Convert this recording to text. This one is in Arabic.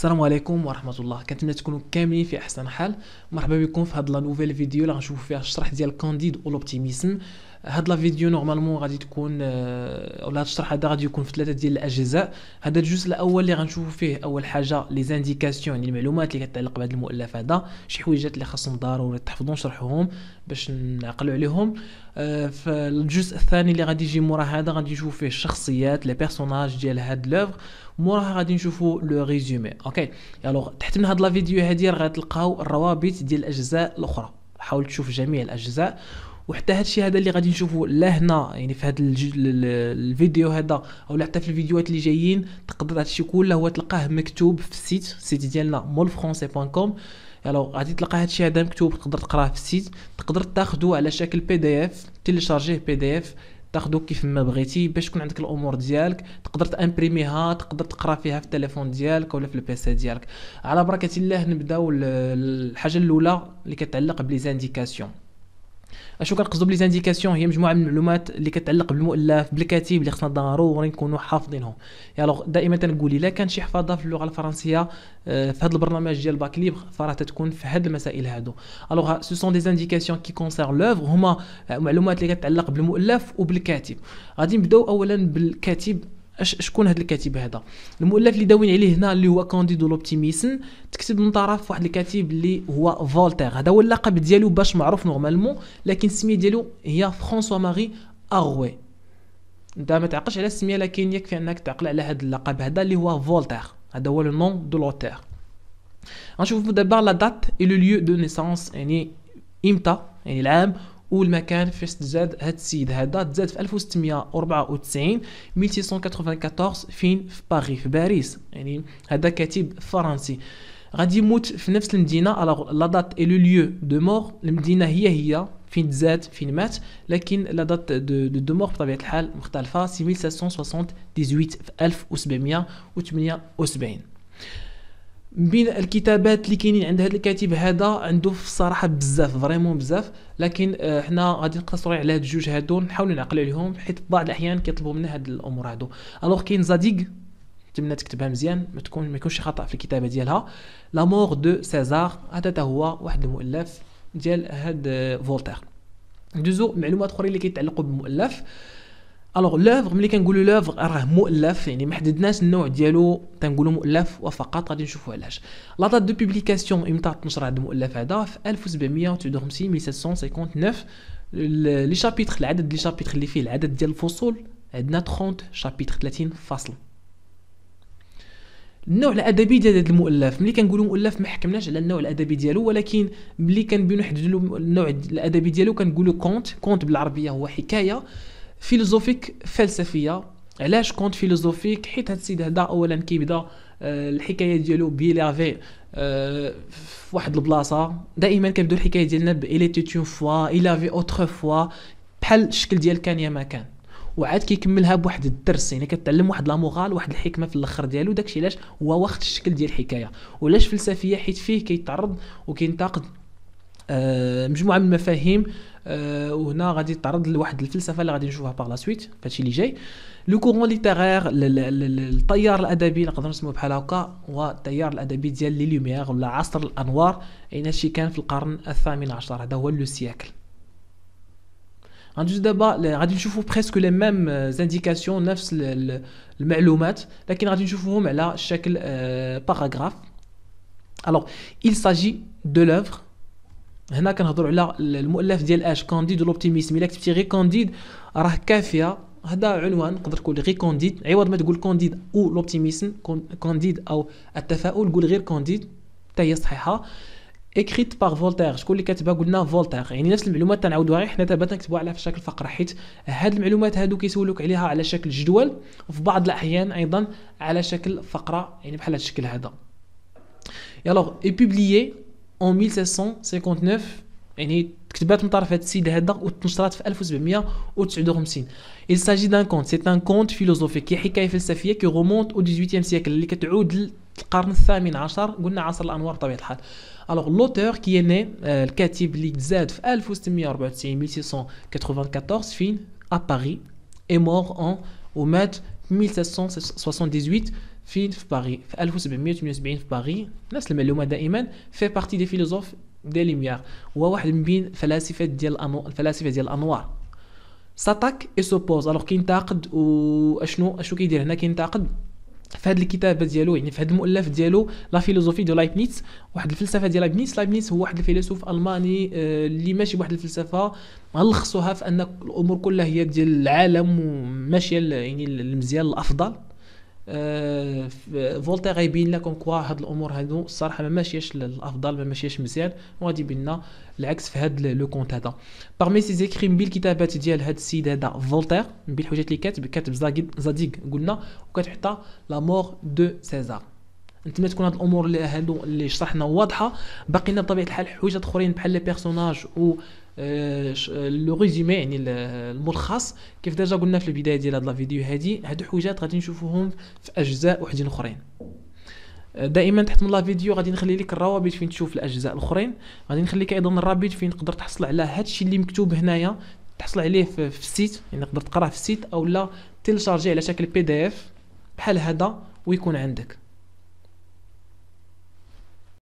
السلام عليكم ورحمة الله. كنتمنى تكونوا كاملين في أحسن حال. مرحبا بكم في هاد la nouvelle vidéo اللي غنشوفوا فيها الشرح ديال Candide ou l'optimisme هاد la vidéo normalement غادي تكون آه، ولا الشرح هذا غادي يكون في ثلاثة ديال الأجزاء. هذا الجزء الأول اللي غنشوفوا فيه أول حاجة les indications يعني المعلومات اللي كتعلق بهذا المؤلف هذا شي حويجات اللي خاصهم ضروري تحفظوا نشرحوهم باش نعقلوا عليهم. آه، فالجزء الثاني اللي غادي يجي مورا هذا غادي نشوفوا فيه الشخصيات les personnages ديال هاد l'œuvre موراها غادي نشوفوا le résumé OK alors تحت من هاد la vidéo هادي غتلقاو الروابط ديال الأجزاء الأخرى. حاول تشوف جميع الأجزاء. وحتى هادشي هذا اللي غادي نشوفوا لا هنا يعني في هذا الفيديو هذا أو حتى في الفيديوهات اللي جايين تقدر هادشي كله هو تلقاه مكتوب في ال site ال site ديالنا molfrancais.com alors غادي تلقى هادشي هذا مكتوب تقدر تقراه في ال site تقدر تاخذه على شكل بي دي اف تيليشارجيه بي دي اف تاخذو كيف ما بغيتي باش تكون عندك الأمور ديالك تقدر ت imprimer ها تقدر تقرا فيها في التليفون ديالك ولا في ال PC ديالك. على بركة الله نبداو الحاجة الأولى اللي كتعلق ب les indications اشو كنقصدوا ب les indications هي مجموعة من المعلومات اللي كتعلق بالمؤلف بالكاتب اللي خصنا ضروري نكونوا حافظينهم alors دائما تنقول إلا كان شي حفاظة في اللغة الفرنسية آه، في هذا البرنامج ديال bac libre فراه تتكون في هاد المسائل هادو. Alors ce sont des indications qui concernent l'œuvre هما معلومات اللي كتعلق بالمؤلف وبالكاتب. غادي نبداو اولا بالكاتب. شكون هذا الكاتب هذا؟ المؤلف اللي داوين عليه هنا اللي هو Candide ou l'optimisme تكتب من طرف واحد الكاتب اللي هو فولتير. هذا هو اللقب ديالو باش معروف normalement لكن السمية ديالو هي فرانسوا ماري اغوي انت ما تعقلش على السمية لكن يكفي أنك تعقل على هذا اللقب هذا اللي هو فولتير. هذا هو le nom de l'auteur غنشوفوا دابا la date et le lieu de naissance يعني إمتى؟ يعني العام. والمكان فاش تزاد هاد السيد هذا تزاد في 1694 1694 فين؟ في باريس في باريس. يعني هذا كاتب فرنسي. غادي يموت في نفس المدينة. la date et le lieu de mort المدينة هي هي. فين تزاد؟ فين مات. لكن la date de de mort بطبيعة الحال مختلفة. c'est 1778 في 1778 بين الكتابات اللي كاينين عند هذا الكاتب هذا عنده الصراحة بزاف vraiment بزاف. لكن آه، حنا غادي نقتصروا على هاد الجوج هادو نحاولوا نعقلوا عليهم حيت بعض الأحيان كيطلبوا منا هاد الأمور هادو. alors كاين Zadig نتمنى تكتبها مزيان ما تكون ما يكونش خطا في الكتابة ديالها. La mort de César هذا هو واحد المؤلف ديال هاد آه، فولتير ندوزو معلومات أخرى اللي كيتعلقوا بالمؤلف. alors l'œuvre ملي كنقولوا l'œuvre راه مؤلف يعني ما حددناش النوع ديالو تنقولوا مؤلف وفقط غادي نشوفوا علاش. la date de publication إمتى تنشر هذا المؤلف هذا في 1759 1759 les chapitres العدد les chapitres اللي فيه العدد ديال الفصول عندنا 30 chapitres 30 فصل النوع الأدبي ديال هذا المؤلف ملي كنقولوا مؤلف ما حكمناش على النوع الأدبي ديالو ولكن ملي كنبغيو نحددوا النوع الأدبي ديالو كنقولوا conte. conte بالعربية هو حكاية. philosophique فلسفيه علاش conte philosophique حيت هاد السيد هذا اولا كيبدا آه، الحكاية ديالو ب il y avait آه، في واحد البلاصة. دائما كنبداو الحكاية ديالنا ب il était une fois il y avait autrefois بحال الشكل ديال كان يا ما كان. وعاد كيكملها بواحد الدرس يعني كتعلم واحد la morale واحد الحكمة في الأخر ديالو. داكشي علاش؟ هو واخد الشكل ديال الحكاية. وعلاش فلسفية؟ حيت فيه كيتعرض وكينتقد مجموعة من المفاهيم آه، وهنا غادي تعرض لواحد الفلسفة اللي غادي نشوفها par la suite فهادشي اللي جاي. le courant littéraire التيار الأدبي نقدر نسمو بحال هكا هو التيار الأدبي ديال les Lumières ولا عصر الأنوار. يعني هادشي كان في القرن الثامن عشر؟ هذا هو le siècle. غندوز دابا غادي نشوفو presque les mêmes indications نفس المعلومات لكن غادي نشوفوهم على شكل paragraphe alors il s'agit de l'œuvre هنا كنهضروا على المؤلف ديال اش Candide ou l'optimisme الا كتبتي غير Candide راه كافية. هذا عنوان تقدر تقول غير Candide. عوض ما تقول Candide ou l'optimisme Candide أو التفاؤل قول غير Candide. حتى هي صحيحة. écrite par فولتير شكون اللي كاتبها قلنا فولتير يعني نفس المعلومات تنعاودوها. حنا دابا تنكتبوها على في شكل فقرة حيت هاد المعلومات هادو كيسولوك عليها على شكل جدول وفي بعض الأحيان أيضا على شكل فقرة يعني بحال هاد الشكل هذا. alors et publiée en 1759 يعني كتبات من طرف هذا السيد هذا وتنشرات في 1759 il s'agit d'un conte. C'est un conte philosophique هي حكاية فلسفية qui remonte au 18 siècle اللي كتعود للقرن الثامن عشر قلنا عصر الأنوار بطبيعة الحال. alors l'auteur qui est né الكاتب اللي تزاد في 1694 1694 فين؟ à Paris et mort en ومات في 1778 فين في باغي في 1778 في باغي نفس المعلومة دائما fait partie des philosophes des Lumières هو واحد من بين فلاسفة ديال الأنو... الفلاسفه ديال الأنوار. s'attaque et s'oppose alors كينتقد واشنو أشنو؟ كيدير هنا؟ كينتقد في هذه الكتابة ديالو. يعني في هذا المؤلف ديالو la philosophie de Leibniz واحد الفلسفة ديال لايبنيتس لايبنيتس هو واحد الفيلسوف ألماني آه، اللي ماشي بواحد الفلسفة ملخصوها في أن الأمور كلها هي ديال العالم وماشية يعني المزيان الأفضل. آه، فولتير غيبين لكم que هاد الأمور هادو. الصراحة ما ماشياش الافضل ما ماشياش مزيان وغادي يبين لنا العكس في هاد le conte هذا. parmi ses écrits من الكتابات ديال هاد السيد هذا فولتير من الحاجات اللي كاتب كاتب Zadig قلنا وكاتب حتى La mort de César ما تكون هاد الأمور اللي هادو اللي شرحنا واضحة. باقينا بطبيعة الحال حويجات أخرين بحال les personnages و le résumé يعني الملخص. كيف déjà قلنا في البداية ديال هاد la vidéo هادي هادو حويجات غادي نشوفوهم في أجزاء وحدين أخرين. دائما تحت من la vidéo غادي نخلي لك الروابط فين تشوف الأجزاء الأخرين. غادي نخلي لك أيضا الرابط فين تقدر تحصل على هادشي اللي مكتوب هنايا. تحصل عليه في, ال site يعني تقدر تقراه في ال site أو لا télécharger على شكل PDF بحال هذا ويكون عندك.